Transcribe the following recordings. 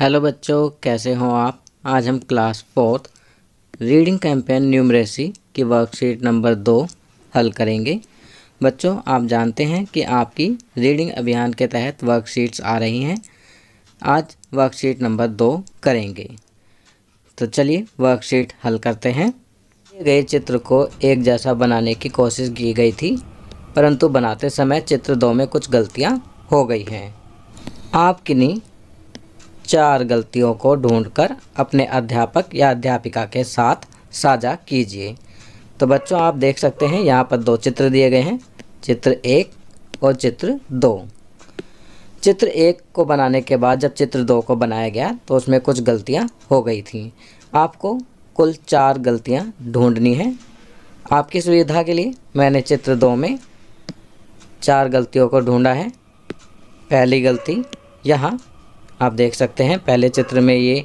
Hello बच्चों, कैसे हो आप? आज हम class fourth reading campaign numeracy की वर्कशीट नंबर दो हल करेंगे। बच्चों, आप जानते हैं कि आपकी रीडिंग अभियान के तहत वर्कशीट्स आ रही हैं। आज वर्कशीट नंबर दो करेंगे। तो चलिए वर्कशीट हल करते हैं। दिए गए चित्र को एक जैसा बनाने की कोशिश की गई थी, परंतु बनाते समय चित्र दो में कुछ गलतियाँ हो गई हैं। आप किन्हीं चार गलतियों को ढूंढकर अपने अध्यापक या अध्यापिका के साथ साझा कीजिए। तो बच्चों, आप देख सकते हैं, यहाँ पर दो चित्र दिए गए हैं, चित्र एक और चित्र दो। चित्र एक को बनाने के बाद, जब चित्र दो को बनाया गया तो उसमें कुछ गलतियाँ हो गई थी। आपको कुल चार गलतियाँ ढूंढनी हैं। आपकी सुविधा के लिए मैंने चित्र दो में चार गलतियों को ढूंढा है। पहली गलती यहाँ आप देख सकते हैं, पहले चित्र में ये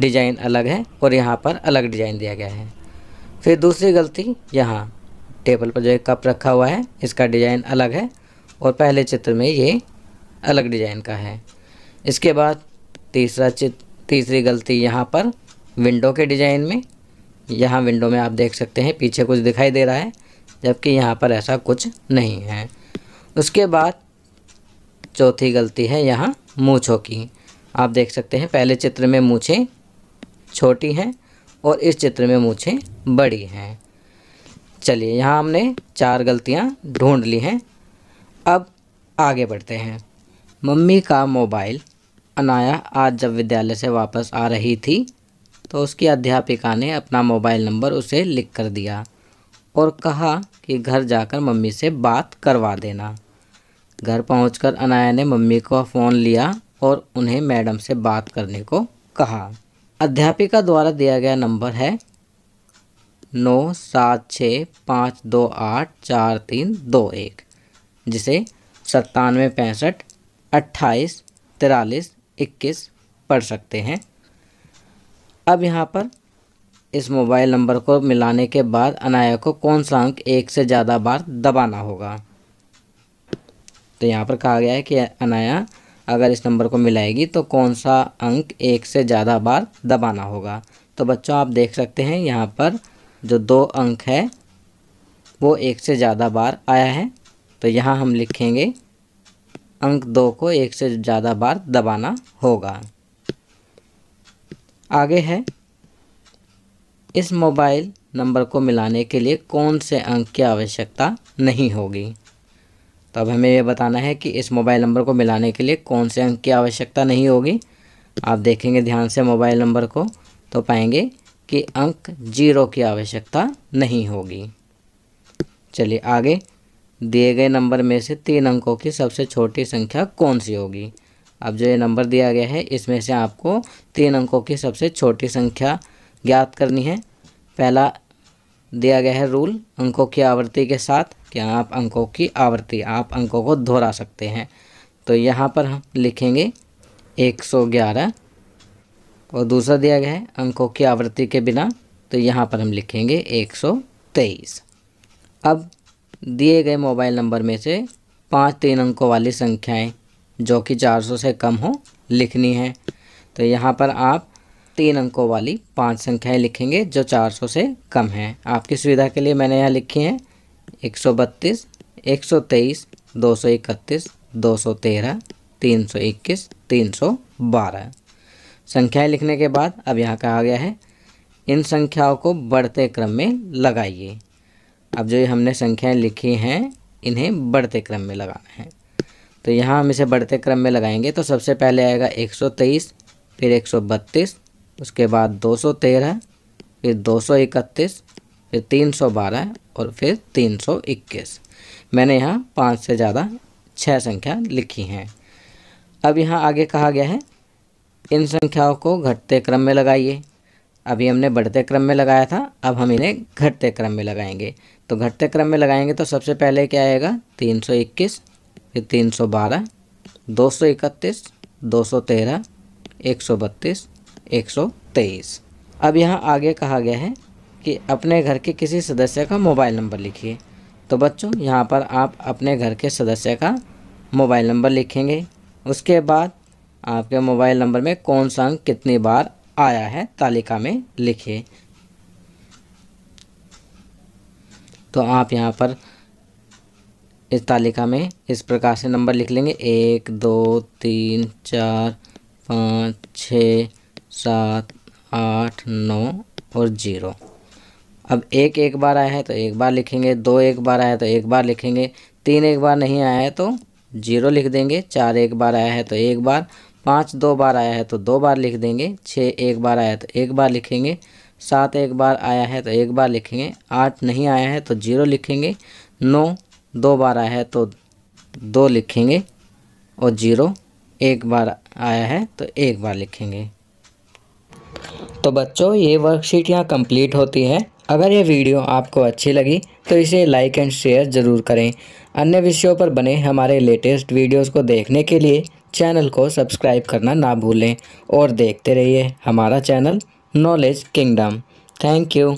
डिज़ाइन अलग है और यहाँ पर अलग डिज़ाइन दिया गया है। फिर दूसरी गलती, यहाँ टेबल पर जो एक कप रखा हुआ है, इसका डिज़ाइन अलग है और पहले चित्र में ये अलग डिज़ाइन का है। इसके बाद तीसरा चित्र तीसरी गलती यहाँ पर विंडो के डिज़ाइन में। यहाँ विंडो में आप देख सकते हैं, पीछे कुछ दिखाई दे रहा है, जबकि यहाँ पर ऐसा कुछ नहीं है। उसके बाद चौथी गलती है यहाँ मूछों की। आप देख सकते हैं, पहले चित्र में मूछें छोटी हैं और इस चित्र में मूछें बड़ी हैं। चलिए, यहाँ हमने चार गलतियाँ ढूंढ ली हैं। अब आगे बढ़ते हैं। मम्मी का मोबाइल अनाया आज जब विद्यालय से वापस आ रही थी तो उसकी अध्यापिका ने अपना मोबाइल नंबर उसे लिख कर दिया और कहा कि घर जाकर मम्मी से बात करवा देना। घर पहुंचकर अनाया ने मम्मी का फ़ोन लिया और उन्हें मैडम से बात करने को कहा। अध्यापिका द्वारा दिया गया नंबर है नौ सात छः पाँच दो आठ चार तीन दो एक, जिसे सत्तानवे पैंसठ अट्ठाईस तिरालीस इक्कीस पढ़ सकते हैं। अब यहाँ पर इस मोबाइल नंबर को मिलाने के बाद अनाया को कौन सा अंक एक से ज़्यादा बार दबाना होगा? तो यहाँ पर कहा गया है कि अनाया अगर इस नंबर को मिलाएगी तो कौन सा अंक एक से ज़्यादा बार दबाना होगा? तो बच्चों, आप देख सकते हैं यहाँ पर जो दो अंक है, वो एक से ज़्यादा बार आया है। तो यहाँ हम लिखेंगे, अंक दो को एक से ज़्यादा बार दबाना होगा। आगे है, इस मोबाइल नंबर को मिलाने के लिए कौन से अंक की आवश्यकता नहीं होगी? तो अब हमें यह बताना है कि इस मोबाइल नंबर को मिलाने के लिए कौन से अंक की आवश्यकता नहीं होगी। आप देखेंगे ध्यान से मोबाइल नंबर को तो पाएँगे कि अंक ज़ीरो की आवश्यकता नहीं होगी। चलिए आगे, दिए गए नंबर में से तीन अंकों की सबसे छोटी संख्या कौन सी होगी? अब जो ये नंबर दिया गया है, इसमें से आपको तीन अंकों की सबसे छोटी संख्या ज्ञात करनी है। पहला दिया गया है रूल अंकों की आवृत्ति के साथ कि आप अंकों की आवृत्ति, आप अंकों को दोहरा सकते हैं। तो यहाँ पर हम लिखेंगे 111 और दूसरा दिया गया है अंकों की आवृत्ति के बिना तो यहाँ पर हम लिखेंगे 123 अब दिए गए मोबाइल नंबर में से पाँच तीन अंकों वाली संख्याएँ, जो कि 400 से कम हो, लिखनी है। तो यहाँ पर आप तीन अंकों वाली पाँच संख्याएँ लिखेंगे, जो 400 से कम हैं। आपकी सुविधा के लिए मैंने यहाँ लिखी हैं, एक सौ बत्तीस, एक सौ तेईस, दो सौ इकतीस, दो सौ तेरह, तीन सौ इक्कीस, तीन सौ बारह। संख्याएँ लिखने के बाद अब यहाँ कहा गया है, इन संख्याओं को बढ़ते क्रम में लगाइए। अब जो हमने संख्याएँ लिखी हैं, इन्हें बढ़ते क्रम में लगाना है। तो यहाँ हम इसे बढ़ते क्रम में लगाएँगे तो सबसे पहले आएगा 123 फिर 132 उसके बाद 213 फिर 231 फिर 312 और फिर 321 मैंने यहाँ पाँच से ज़्यादा छः संख्या लिखी हैं। अब यहाँ आगे कहा गया है, इन संख्याओं को घटते क्रम में लगाइए। अभी हमने बढ़ते क्रम में लगाया था, अब हम इन्हें घटते क्रम में लगाएँगे। तो घटते क्रम में लगाएँगे तो सबसे पहले क्या आएगा? तीन सौ इक्कीस, फिर तीन सौ बारह, दो सौ इकतीस दो सौ तेरह एक सौ बत्तीस एक सौ तेईस। अब यहाँ आगे कहा गया है कि अपने घर के किसी सदस्य का मोबाइल नंबर लिखिए। तो बच्चों, यहाँ पर आप अपने घर के सदस्य का मोबाइल नंबर लिखेंगे। उसके बाद आपके मोबाइल नंबर में कौन सा अंक कितनी बार आया है तालिका में लिखिए। तो आप यहाँ पर इस तालिका में इस प्रकार से नंबर लिख लेंगे। एक, दो, तीन, चार, पाँच, छ सात आठ नौ और ज़ीरो अब एक एक बार आया है तो एक बार लिखेंगे दो एक बार आया है तो एक बार लिखेंगे तीन एक बार नहीं आया है तो ज़ीरो लिख देंगे चार एक बार आया है तो एक बार पाँच दो बार आया है तो दो बार लिख देंगे छः एक बार आया है तो एक बार लिखेंगे सात एक बार आया है तो एक बार लिखेंगे आठ नहीं आया है तो ज़ीरो लिखेंगे नौ दो बार आया है तो दो लिखेंगे और ज़ीरो एक बार आया है तो एक बार लिखेंगे तो बच्चों, ये वर्कशीट यहाँ कंप्लीट होती है। अगर ये वीडियो आपको अच्छी लगी तो इसे लाइक एंड शेयर ज़रूर करें। अन्य विषयों पर बने हमारे लेटेस्ट वीडियोस को देखने के लिए चैनल को सब्सक्राइब करना ना भूलें और देखते रहिए हमारा channel knowledge kingdom thank you